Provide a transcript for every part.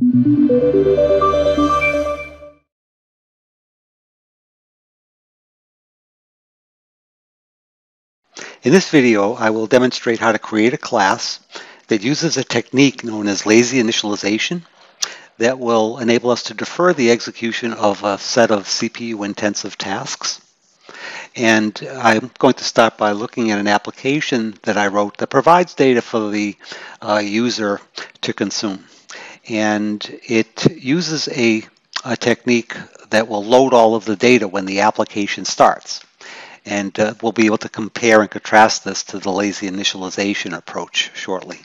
In this video, I will demonstrate how to create a class that uses a technique known as lazy initialization that will enable us to defer the execution of a set of CPU-intensive tasks. And I'm going to start by looking at an application that I wrote that provides data for the uh, user to consume. And it uses a, a technique that will load all of the data when the application starts. And uh, we'll be able to compare and contrast this to the lazy initialization approach shortly.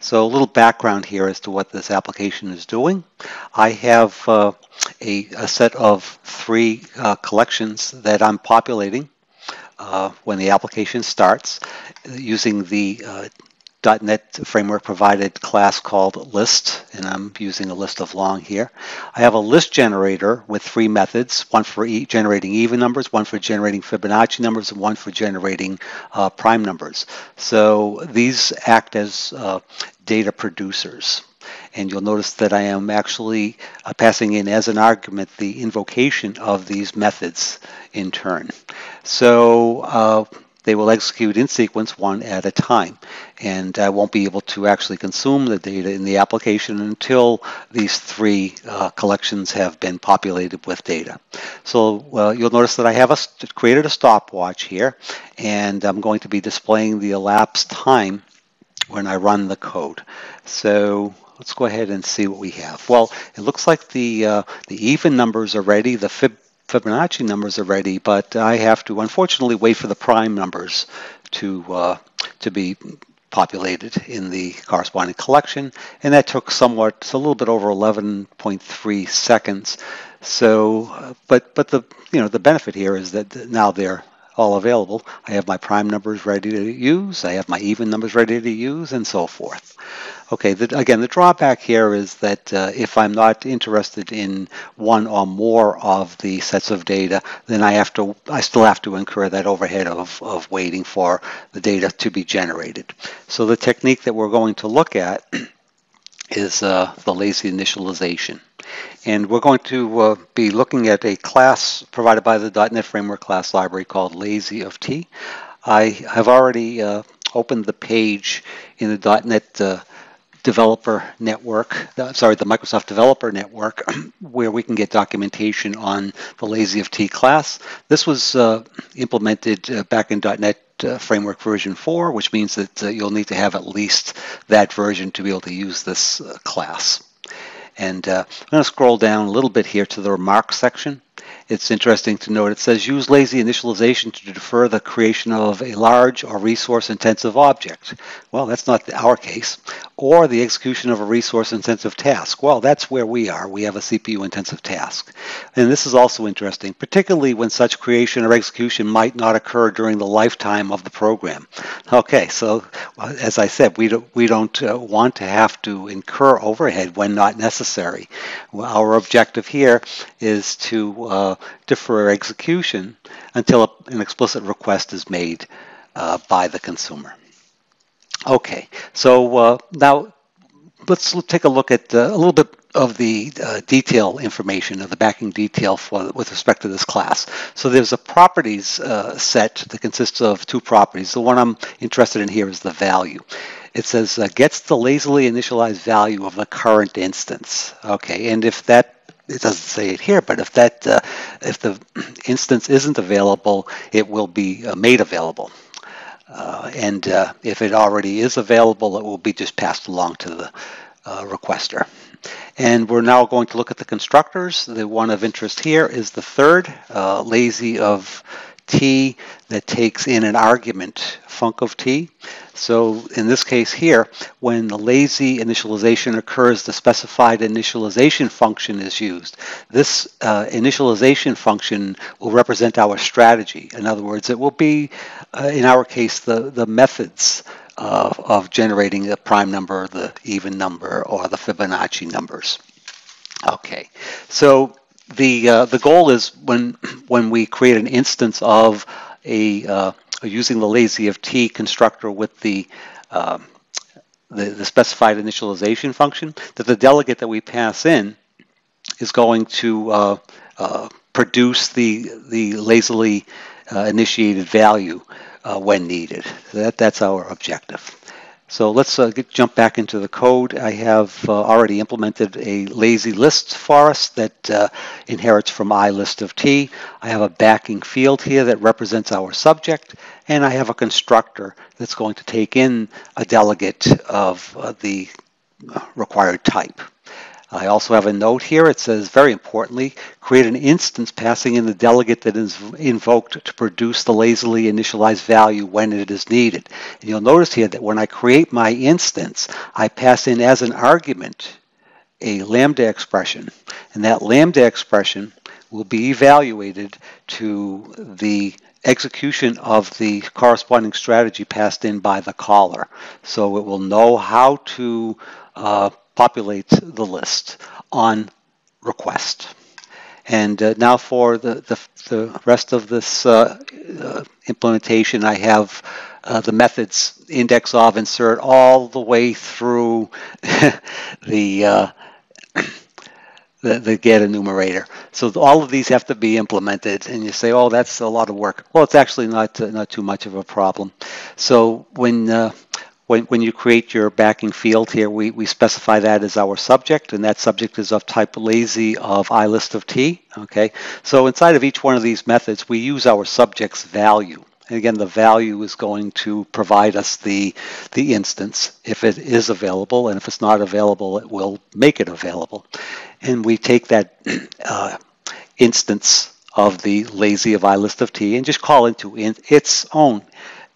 So a little background here as to what this application is doing. I have uh, a, a, set of three uh, collections that I'm populating uh, when the application starts using the uh, .NET framework provided class called list, and I'm using a list of long here. I have a list generator with three methods, one for e generating even numbers, one for generating Fibonacci numbers, and one for generating uh, prime numbers. So these act as uh, data producers. And you'll notice that I am actually uh, passing in as an argument the invocation of these methods in turn. So uh, they will execute in sequence one at a time. And I won't be able to actually consume the data in the application until these three uh, collections have been populated with data. So uh, you'll notice that I have a, created a stopwatch here, and I'm going to be displaying the elapsed time when I run the code. So let's go ahead and see what we have. Well, it looks like the, uh, the even numbers are ready. The fib Fibonacci numbers are ready, but I have to unfortunately wait for the prime numbers to uh, to be populated in the corresponding collection, and that took somewhat a little bit over 11.3 seconds. So, uh, but but the you know the benefit here is that now they're all available. I have my prime numbers ready to use, I have my even numbers ready to use, and so forth. Okay, the, again, the drawback here is that uh, if I'm not interested in one or more of the sets of data, then I have to, I still have to incur that overhead of, of waiting for the data to be generated. So the technique that we're going to look at is uh, the lazy initialization. And we're going to uh, be looking at a class provided by the .NET Framework class library called Lazy of T. I have already uh, opened the page in the .NET uh, developer network, sorry, the Microsoft Developer Network, where we can get documentation on the Lazy of T class. This was uh, implemented uh, back in .NET uh, Framework version 4, which means that uh, you'll need to have at least that version to be able to use this uh, class. And uh, I'm going to scroll down a little bit here to the remarks section. It's interesting to note it says use lazy initialization to defer the creation of a large or resource intensive object. Well, that's not our case. Or the execution of a resource intensive task. Well, that's where we are. We have a CPU intensive task. And this is also interesting, particularly when such creation or execution might not occur during the lifetime of the program. Okay, so as I said, we don't, we don't uh, want to have to incur overhead when not necessary. Our objective here is to uh, defer execution until an explicit request is made uh, by the consumer. Okay, so uh, now let's take a look at uh, a little bit of the uh, detail information of the backing detail for with respect to this class. So there's a properties uh, set that consists of two properties. The one I'm interested in here is the value. It says uh, gets the lazily initialized value of the current instance. Okay, and if that it doesn't say it here, but if that uh, if the instance isn't available, it will be uh, made available. Uh, and uh, if it already is available, it will be just passed along to the uh, requester. And we're now going to look at the constructors. The one of interest here is the third, uh, lazy of t that takes in an argument, func of t. So in this case here, when the lazy initialization occurs, the specified initialization function is used. This uh, initialization function will represent our strategy. In other words, it will be, uh, in our case, the, the methods of, of generating the prime number, the even number, or the Fibonacci numbers. Okay, so the uh, the goal is when when we create an instance of a uh, using the lazy of t constructor with the uh, the, the specified initialization function, that the delegate that we pass in is going to uh, uh, produce the, the lazily uh, initiated value uh, when needed. So that, that's our objective. So let's uh, get, jump back into the code. I have uh, already implemented a lazy list for us that uh, inherits from ilist of t. I have a backing field here that represents our subject, and I have a constructor that's going to take in a delegate of uh, the required type. I also have a note here. It says, very importantly, create an instance passing in the delegate that is invoked to produce the lazily initialized value when it is needed. And you'll notice here that when I create my instance, I pass in as an argument a lambda expression. And that lambda expression will be evaluated to the execution of the corresponding strategy passed in by the caller. So it will know how to uh, populate the list on request. And uh, now for the, the, the, rest of this uh, uh, implementation, I have uh, the methods index of insert all the way through the, uh, the, the get enumerator. So all of these have to be implemented, and you say, "Oh, that's a lot of work." Well, it's actually not uh, not too much of a problem. So when when, when you create your backing field here, we, we specify that as our subject, and that subject is of type lazy of ilist of t. Okay, so inside of each one of these methods, we use our subject's value. And again, the value is going to provide us the, the instance if it is available, and if it's not available, it will make it available. And we take that uh, instance of the lazy of ilist of t and just call into in its own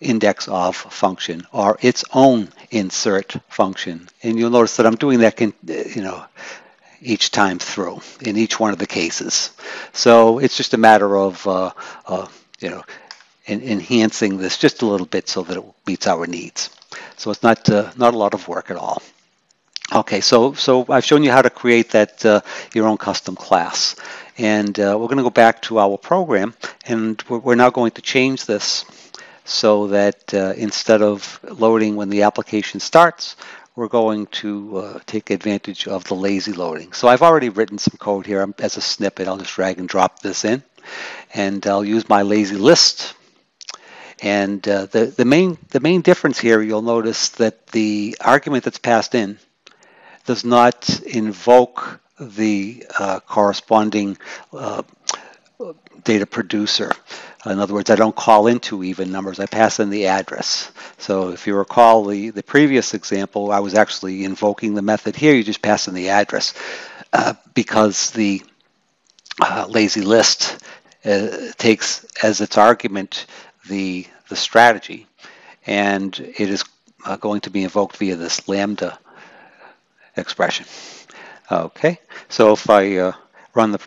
index of function or its own insert function. And you'll notice that I'm doing that, you know, each time through in each one of the cases. So it's just a matter of, uh, uh, you know, en enhancing this just a little bit so that it meets our needs. So it's not uh, not a lot of work at all. Okay, so so I've shown you how to create that uh, your own custom class, and uh, we're going to go back to our program, and we're, we're now going to change this so that uh, instead of loading when the application starts, we're going to uh, take advantage of the lazy loading. So I've already written some code here as a snippet. I'll just drag and drop this in. And I'll use my lazy list. And uh, the, the, main, the main difference here, you'll notice that the argument that's passed in does not invoke the uh, corresponding uh, data producer. In other words, I don't call into even numbers, I pass in the address. So if you recall the, the previous example, I was actually invoking the method here, you just pass in the address uh, because the uh, lazy list uh, takes as its argument the, the strategy and it is uh, going to be invoked via this lambda expression. Okay, so if I uh, run the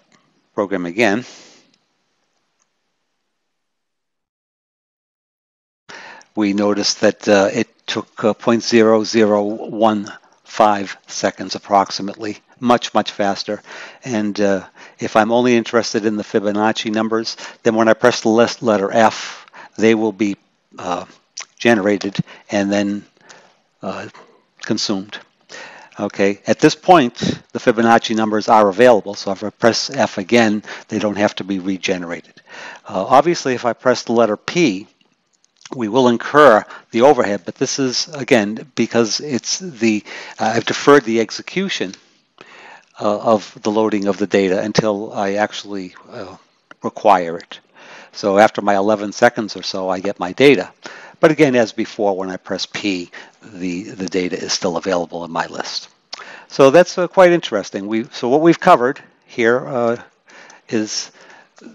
program again, we noticed that uh, it took uh, 0.0015 seconds approximately, much, much faster. And uh, if I'm only interested in the Fibonacci numbers, then when I press the letter F, they will be uh, generated and then consumed. Okay, at this point, the Fibonacci numbers are available, so if I press F again, they don't have to be regenerated. Uh, obviously, if I press the letter P, we will incur the overhead, but this is, again, because it's the, uh, I've deferred the execution uh, of the loading of the data until I actually uh, require it. So after my 11 seconds or so, I get my data. But again, as before, when I press P, the, the data is still available in my list. So that's uh, quite interesting. We, so what we've covered here uh, is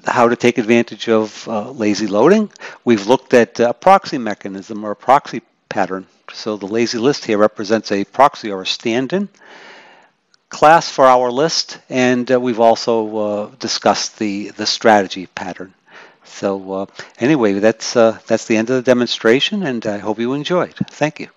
how to take advantage of uh, lazy loading. We've looked at a proxy mechanism or a proxy pattern. So the lazy list here represents a proxy or a stand-in class for our list, and uh, we've also uh, discussed the, the strategy pattern. So uh, anyway, that's, uh, that's the end of the demonstration, and I hope you enjoyed. Thank you.